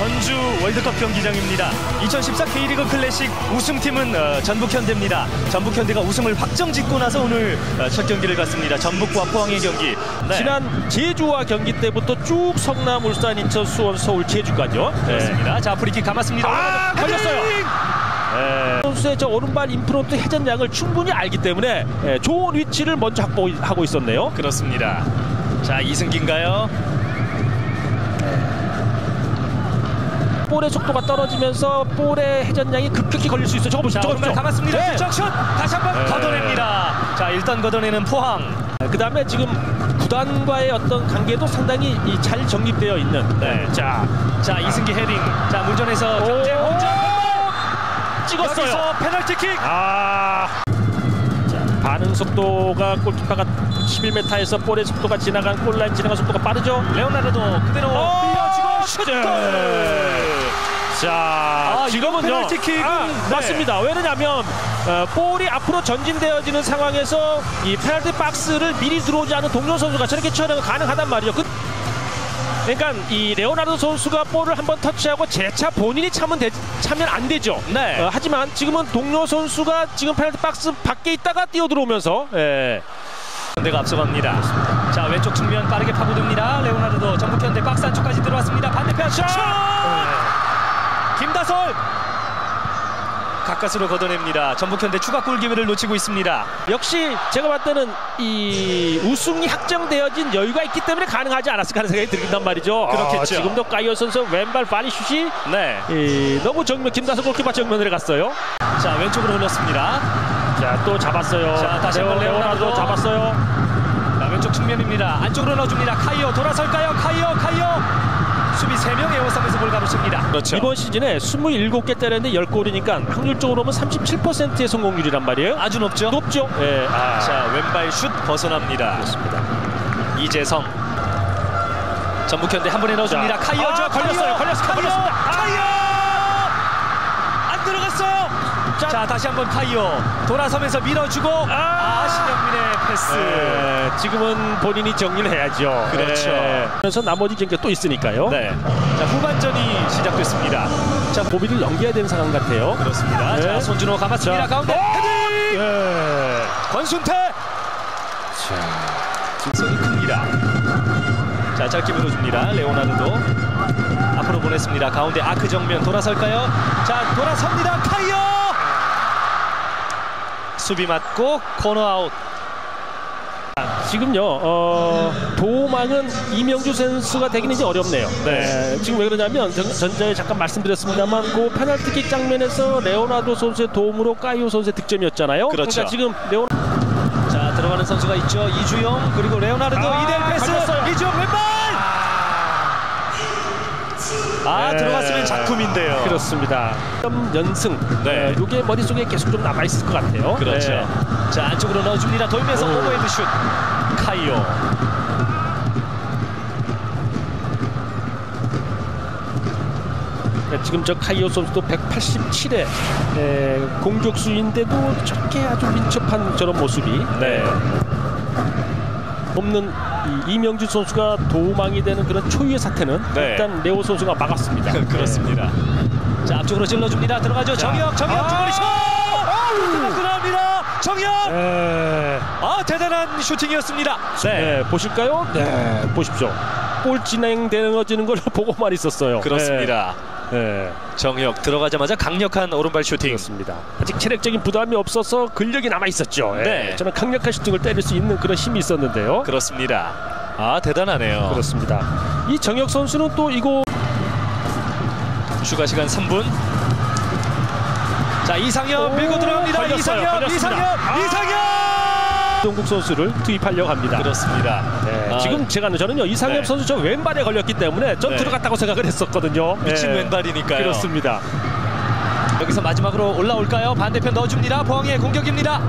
전주 월드컵 경기장입니다. 2014 K리그 클래식 우승팀은 어, 전북현대입니다. 전북현대가 우승을 확정짓고 나서 오늘 어, 첫 경기를 갖습니다. 전북과 포항의 경기. 네. 지난 제주와 경기 때부터 쭉 성남, 울산, 인천, 수원, 서울, 제주까지요. 네. 그렇습니다. 자 프리킥 감았습니다. 아, 걸렸어요. 헤딩! 네. 선수의 저 오른발 인프론트 회전량을 충분히 알기 때문에 예, 좋은 위치를 먼저 확보하고 있었네요. 그렇습니다. 자 이승기인가요? 볼의 속도가 떨어지면서 볼의 회전량이 급격히 걸릴 수 있어요. 저거 보시죠. 자 저거 보시죠. 감았습니다. 네. 득점슛 다시 한번 네. 걷어냅니다. 자 일단 걷어내는 포항. 그 다음에 지금 구단과의 어떤 관계도 상당히 이잘 정립되어 있는. 네. 자, 자 이승기 헤딩. 자 문전에서 오, 경제 홍정 찍었어요. 여기서 페널티킥. 아. 자, 반응 속도가 골키퍼가 11m에서 볼의 속도가 지나간 골라인 지나간 속도가 빠르죠. 레오나르도 그대로 어, 밀어주고 슛! 슛골. 자, 아, 지금은요. 이거 페널티킥은 아, 네. 맞습니다. 왜냐하면 어, 볼이 앞으로 전진되어지는 상황에서 이 페널티 박스를 미리 들어오지 않은 동료 선수가 저렇게 처리가 가능하단 말이죠. 그, 그러니까 이 레오나르도 선수가 볼을 한번 터치하고 재차 본인이 차면 되, 차면 안 되죠. 네. 어, 하지만 지금은 동료 선수가 지금 페널티 박스 밖에 있다가 뛰어 들어오면서 예. 현대가 앞서갑니다. 자 왼쪽 측면 빠르게 파고듭니다. 레오나르도 전북 현대 박스 안쪽까지 들어왔습니다. 반대편 슛! 김다솔 가까스로 걷어냅니다. 전북현대 추가 골 기회를 놓치고 있습니다. 역시 제가 봤을 때는 이 우승이 확정되어진 여유가 있기 때문에 가능하지 않았을까 하는 생각이 들긴단 말이죠. 그렇겠죠. 아, 지금도 까이어 선수 왼발 바리슛이 네. 이, 너무 정면 김다솔 골키퍼 정면으로 갔어요. 자 왼쪽으로 흘렀습니다. 자 또 잡았어요. 자, 다시 한번 레오- 레오나르도. 레오나르도 잡았어요. 자 왼쪽 측면입니다. 안쪽으로 넣어줍니다. 카이오 돌아설까요? 카이오 카이오 수비 3명 에어싸면서 볼 가로챕니다. 그렇죠. 이번 시즌에 27개 때렸는데 10골이니까 확률적으로 보면 37%의 성공률이란 말이에요. 아주 높죠. 높죠. 예. 아, 자 왼발 슛 벗어납니다. 그렇습니다. 이재성 전북현대 한 번에 넣어줍니다. 자. 카이어죠. 아, 걸렸어요. 걸렸어요. 걸렸습니다. 아. 카이어 안 들어갔어요. 자, 자. 다시 한번 카이어 돌아서면서 밀어주고 아, 아. 신영민의 패스. 예, 지금은 본인이 정리를 해야죠. 그렇죠. 예. 그래서 나머지 경기가 또 있으니까요. 네. 자 후반전이 시작됐습니다. 자, 고비를 넘겨야 되는 상황 같아요. 그렇습니다. 네. 자 손준호 감았습니다. 자. 가운데 헤딩. 예. 권순태. 진성이 큽니다. 자 짧게 밀어줍니다. 레오나르도 앞으로 보냈습니다. 가운데 아크 정면 돌아설까요? 자 돌아섭니다. 카이오 수비 맞고 코너 아웃. 지금요, 어, 도움왕은 이명주 선수가 되기는 이제 어렵네요. 네. 에, 지금 왜 그러냐면 전, 전자에 잠깐 말씀드렸습니다만 그 페널티킥 장면에서 레오나르도 선수의 도움으로 까이오 선수의 득점이었잖아요. 그렇죠. 그러니까 지금 레오 자 들어가는 선수가 있죠. 이주용 그리고 레오나르도 아, 이대 패스. 걸렸어요. 이주용 왼발. 아 네. 들어갔으면 작품인데요. 그렇습니다. 점 연승. 네. 네. 이게 머릿속에 계속 좀 남아 있을 것 같아요. 그렇죠. 네. 자 안쪽으로 넣어줍니다. 돌면서 오. 오버헤드 슛. 카이오. 네, 지금 저 카이오 선수도 187의 공격수인데도 저렇게 아주 민첩한 저런 모습이 네. 없는 이 이명주 선수가 도망이 되는 그런 초유의 사태는 네. 일단 레오 선수가 막았습니다. 그렇습니다. 자 앞쪽으로 찔러줍니다. 들어가죠. 정혁, 정혁 아. 중거리 슛. 들어갑니다. 정혁. 네. 아 대단한 슈팅이었습니다. 네. 네, 보실까요? 네, 보십시오. 볼 진행되어지는 걸 보고만 있었어요. 그렇습니다. 네. 네, 정혁 들어가자마자 강력한 오른발 슈팅. 그렇습니다. 아직 체력적인 부담이 없어서 근력이 남아 있었죠. 예. 네. 저는 강력한 슈팅을 때릴 수 있는 그런 힘이 있었는데요. 그렇습니다. 아 대단하네요. 그렇습니다. 이 정혁 선수는 또 이거 추가 시간 3분. 자 이상엽 오, 밀고 들어갑니다. 걸렸어요. 이상엽, 걸렸습니다. 이상엽, 아. 이상엽. 동국 선수를 투입하려고 합니다. 그렇습니다. 네, 아, 지금 제가 저는요 이상엽 네. 선수 저 왼발에 걸렸기 때문에 전 네. 들어갔다고 생각을 했었거든요. 미친 네. 왼발이니까요. 그렇습니다. 여기서 마지막으로 올라올까요? 반대편 넣어줍니다. 포항의 공격입니다.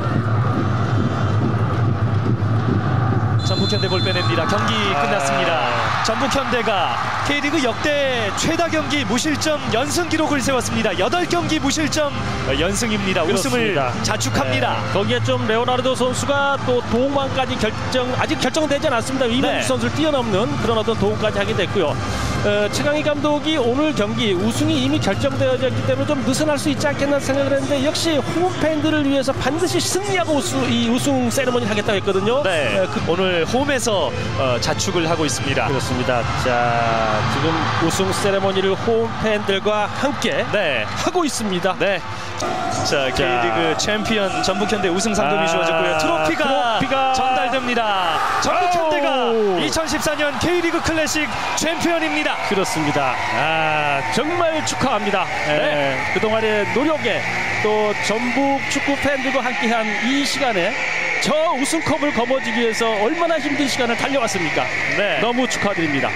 전북현대 볼 빼냅니다. 경기 아. 끝났습니다. 전북현대가 K리그 역대 최다 경기 무실점 연승 기록을 세웠습니다. 8경기 무실점 연승입니다. 우승을 그렇습니다. 자축합니다. 네, 거기에 좀 레오나르도 선수가 또 도움만까지 결정 아직 결정되지 않았습니다. 이명주 네. 선수를 뛰어넘는 그런 어떤 도움까지 하게 됐고요. 어, 최강희 감독이 오늘 경기 우승이 이미 결정되어져 있기 때문에 좀 느슨할 수 있지 않겠나 생각을 했는데 역시 홈 팬들을 위해서 반드시 승리하고 우승, 이 우승 세레머니 하겠다고 했거든요. 네, 어, 그- 오늘 홈에서 어, 자축을 하고 있습니다. 그렇습니다. 자, 지금 우승 세레머니를 홈 팬들과 함께 네, 하고 있습니다. 네. 자, K리그 챔피언 전북현대 우승 상금이 아, 주어졌고요. 트로피가, 트로피가 전달됩니다. 전북현대가 아우. 2014년 K리그 클래식 챔피언입니다. 그렇습니다. 아, 정말 축하합니다. 예, 네. 그동안의 노력에 또 전북 축구 팬들과 함께한 이 시간에 저 우승컵을 거머쥐기 위해서 얼마나 힘든 시간을 달려왔습니까? 네. 너무 축하드립니다.